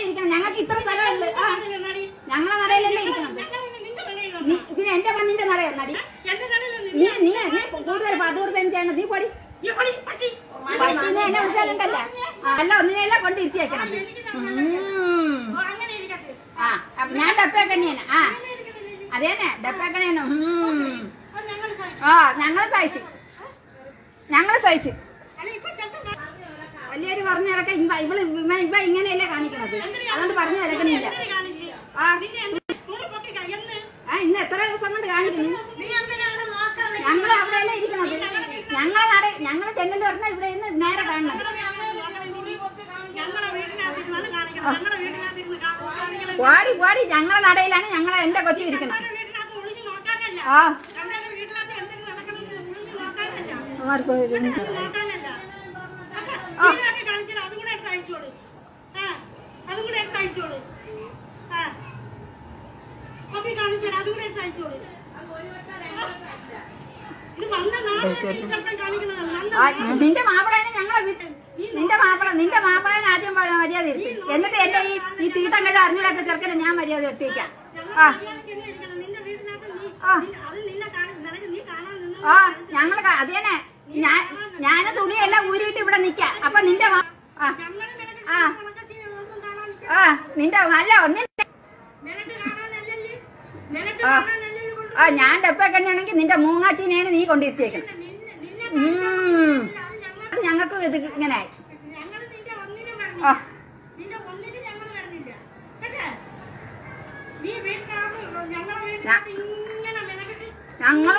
ഇരിക്കണം. ഞങ്ങൾക്ക് ഇത്ര സ്ഥലമുണ്ട് ആ. ഞങ്ങളെ നടയിലല്ലേ ഇരിക്കണം പിന്നെ എന്റെ പന്നിന്റെ നടയ നടി നീ നീ നീ കൂടുതൽ പതൂർത്തം ചെയ്യണം നീ പൊടി. പട്ടിനെ എന്നെ വിളിച്ചാലുണ്ടല്ല അല്ല ഒന്നിനെല്ലാം കൊണ്ട് ഇരുത്തിയേക്കണം. ആ ഞാൻ ഡപ്പേക്കണ്ണിയന ആ. അങ്ങനെ ഇരിക്കട്ടെ. അതേന്നെ ഡപ്പേക്കണിയന അത് ഞങ്ങൾ സഹിച്ചു. ആ ഞങ്ങൾ സഹിച്ച് ഞങ്ങൾ സഹിച്ച് അല്ല, ഇപ്പൊ ചെക്കൻ കാ- വലിയൊരു പറഞ്ഞു ഇവ ഇവൾ ഇവ- ഇങ്ങനെയല്ലേ കാണിക്കണത്? അതുകൊണ്ട് പറഞ്ഞു കാണിച്ച്? ആ. ഇന്ന് എത്ര ദിവസം കൊണ്ട് കാണിക്കുന്നു? ഞങ്ങൾ അവിടെയല്ലേ ഇരിക്കണത് ഞങ്ങളെ നട ഞങ്ങൾ ചെല്ലിൽ പറഞ്ഞാൽ ഇവിടെ നിന്ന് നേരെ കാണണം. ഓടി ഓടി ഞങ്ങളെ നടയിലാണ് ഞങ്ങളെ എന്റെ കൊച്ചു ഇരിക്കണം. ആ. ആർക്കും ഒരു ഒളിഞ്ഞ് നോക്കാനല്ല. അപ്പൊ ചീരയൊക്കെ കാണിച്ചാൽ അതും കൂടെ എടുത്ത് അയച്ചോളൂ. ആ, അതും കൂടെ നിന്റെ മാപ്പിളേനെ ഞങ്ങളെ നിന്റെ മാപ്പിള നിന്റെ മാപ്പിളേനെ ആദ്യം മര്യാദ ഇരുത്തി. എന്നിട്ട് എന്റെ ഈ ഈ തീട്ടം കഴിഞ്ഞ അറിഞ്ഞൂടാത്ത ചെറുക്കനെ ഞാൻ മര്യാദ എടുത്തേക്കാം. ആ. ഞങ്ങൾ അത് തന്നെ. ഞാൻ ഞാൻ തുണിയെല്ലാം ഊരിയിട്ട് ഇവിടെ നിക്കാം അപ്പൊ നിന്റെ ആ. ഉണക്കച്ചി ഒന്നും കാണാൻ ആ നിന്റെ അല്ല കാണാനല്ലല്ലേ? നിനക്ക് ആ. ഞാൻ ഡെപ്പക്കണ്ണിയാണെങ്കിൽ നിന്റെ മൂങ്ങാച്ചീനെയാണ് നീ കൊണ്ടിരുത്തിയേക്കണം. അത് ഞങ്ങൾക്ക് ഇത് ഇങ്ങനെ ഞങ്ങൾ